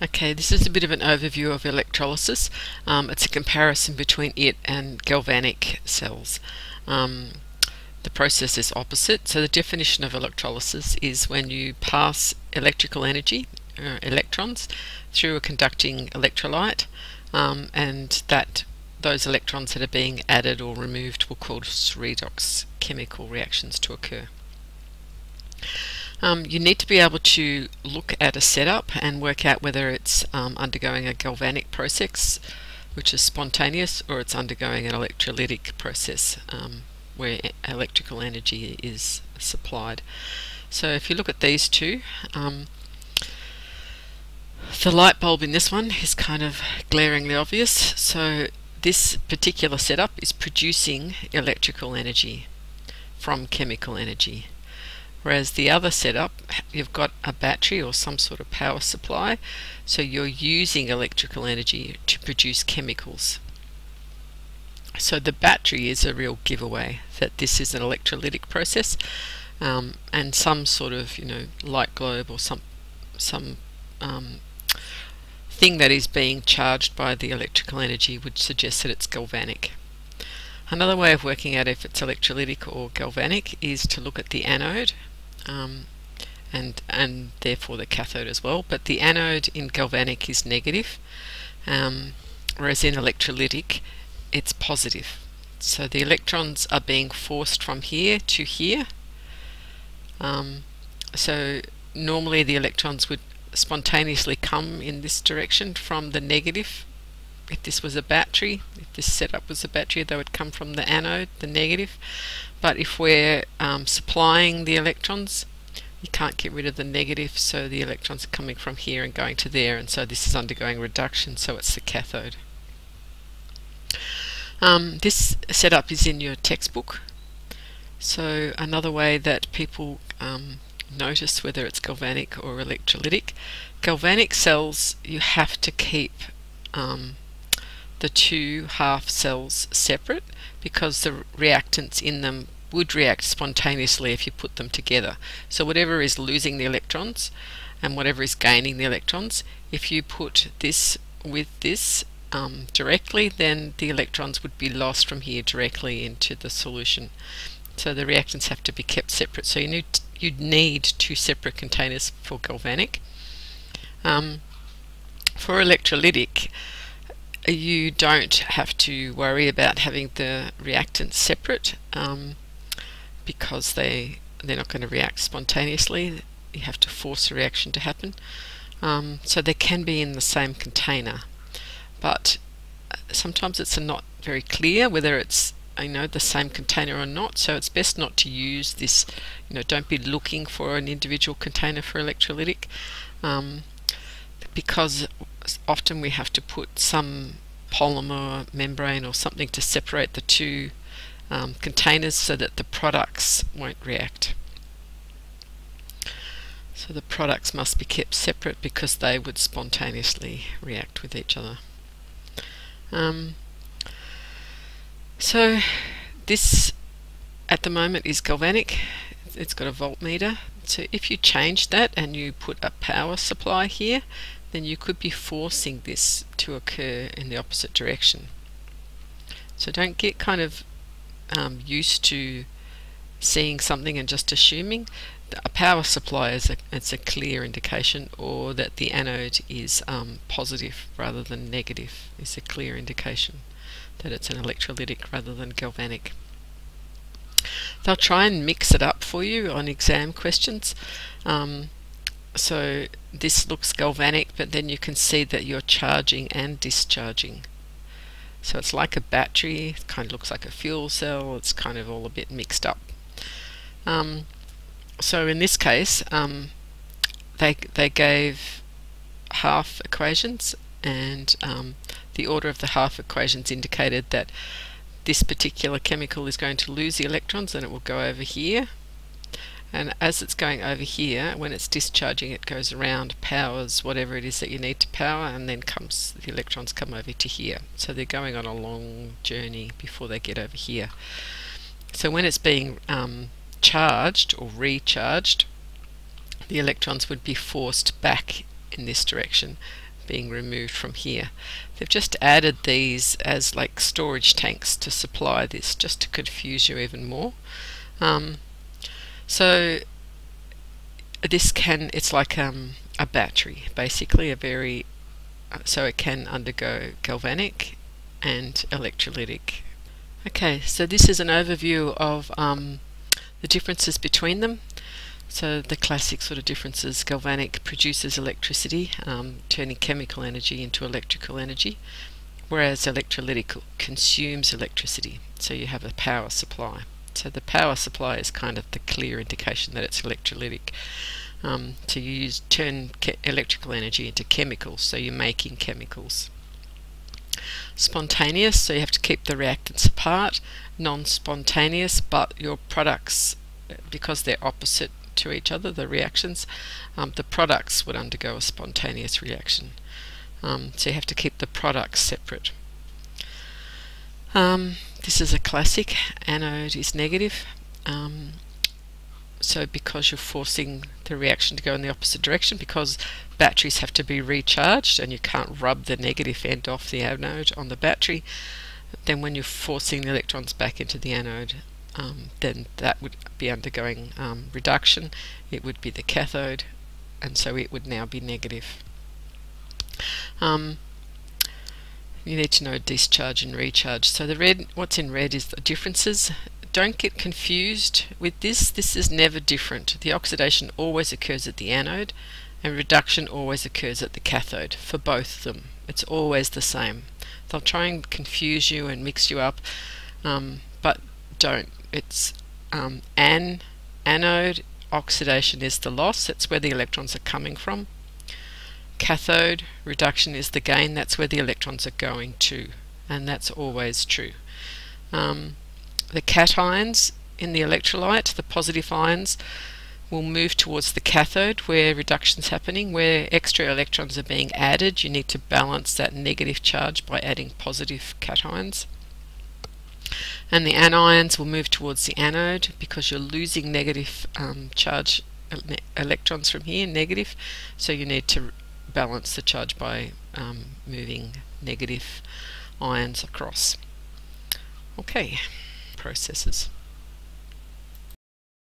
Okay, this is a bit of an overview of electrolysis. Um, it's a comparison between it and galvanic cells. Um, the process is opposite. So the definition of electrolysis is when you pass electrical energy, uh, electrons, through a conducting electrolyte, um, and that those electrons that are being added or removed will cause redox chemical reactions to occur. Um, you need to be able to look at a setup and work out whether it's um, undergoing a galvanic process, which is spontaneous, or it's undergoing an electrolytic process um, where electrical energy is supplied. So if you look at these two, um, the light bulb in this one is kind of glaringly obvious. So this particular setup is producing electrical energy from chemical energy. Whereas the other setup, you've got a battery or some sort of power supply, so you're using electrical energy to produce chemicals. So the battery is a real giveaway that this is an electrolytic process, um, and some sort of you know light globe or some some um, thing that is being charged by the electrical energy would suggest that it's galvanic. Another way of working out if it's electrolytic or galvanic is to look at the anode um, and, and therefore the cathode as well. But the anode in galvanic is negative, um, whereas in electrolytic it's positive. So the electrons are being forced from here to here. Um, so normally the electrons would spontaneously come in this direction from the negative if this was a battery, if this setup was a battery, they would come from the anode, the negative. But if we're um, supplying the electrons, you can't get rid of the negative, so the electrons are coming from here and going to there, and so this is undergoing reduction, so it's the cathode. Um, this setup is in your textbook. So another way that people um, notice whether it's galvanic or electrolytic, galvanic cells you have to keep um, the two half cells separate because the reactants in them would react spontaneously if you put them together. So whatever is losing the electrons and whatever is gaining the electrons, if you put this with this um, directly, then the electrons would be lost from here directly into the solution. So the reactants have to be kept separate. So you need you'd need two separate containers for galvanic. Um, for electrolytic, you don't have to worry about having the reactants separate um, because they they're not going to react spontaneously. You have to force a reaction to happen. Um, so they can be in the same container, but uh, sometimes it's not very clear whether it's you know the same container or not. So it's best not to use this. You know, don't be looking for an individual container for electrolytic. Um, because often we have to put some polymer membrane or something to separate the two um, containers so that the products won't react. So the products must be kept separate because they would spontaneously react with each other. Um, so this at the moment is galvanic. It's got a voltmeter. So if you change that and you put a power supply here, then you could be forcing this to occur in the opposite direction. So don't get kind of um, used to seeing something and just assuming. A power supply is a, it's a clear indication or that the anode is um, positive rather than negative is a clear indication that it's an electrolytic rather than galvanic. They'll try and mix it up for you on exam questions. Um, so this looks galvanic, but then you can see that you're charging and discharging. So it's like a battery, it kind of looks like a fuel cell, it's kind of all a bit mixed up. Um, so in this case, um, they, they gave half equations and um, the order of the half equations indicated that this particular chemical is going to lose the electrons and it will go over here and as it's going over here when it's discharging it goes around powers whatever it is that you need to power and then comes the electrons come over to here so they're going on a long journey before they get over here so when it's being um, charged or recharged the electrons would be forced back in this direction being removed from here. They've just added these as like storage tanks to supply this just to confuse you even more. Um, so this can, it's like um, a battery basically, a very, uh, so it can undergo galvanic and electrolytic. Okay, so this is an overview of um, the differences between them. So the classic sort of differences, galvanic produces electricity, um, turning chemical energy into electrical energy, whereas electrolytic consumes electricity, so you have a power supply. So the power supply is kind of the clear indication that it's electrolytic. Um, you use turn electrical energy into chemicals, so you're making chemicals. Spontaneous, so you have to keep the reactants apart. Non-spontaneous, but your products, because they're opposite to each other, the reactions, um, the products would undergo a spontaneous reaction. Um, so you have to keep the products separate. Um, this is a classic, anode is negative. Um, so because you're forcing the reaction to go in the opposite direction, because batteries have to be recharged and you can't rub the negative end off the anode on the battery, then when you're forcing the electrons back into the anode, um, then that would be undergoing um, reduction. It would be the cathode, and so it would now be negative. Um, you need to know discharge and recharge. So the red, what's in red is the differences. Don't get confused with this. This is never different. The oxidation always occurs at the anode and reduction always occurs at the cathode for both of them. It's always the same. They'll try and confuse you and mix you up, um, but don't it's um, an anode oxidation is the loss that's where the electrons are coming from cathode reduction is the gain. That's where the electrons are going to and that's always true. Um, the cations in the electrolyte the positive ions will move towards the cathode where reduction is happening where extra electrons are being added. You need to balance that negative charge by adding positive cations. And the anions will move towards the anode because you're losing negative um, charge electrons from here, negative, so you need to balance the charge by um, moving negative ions across. Okay, processes.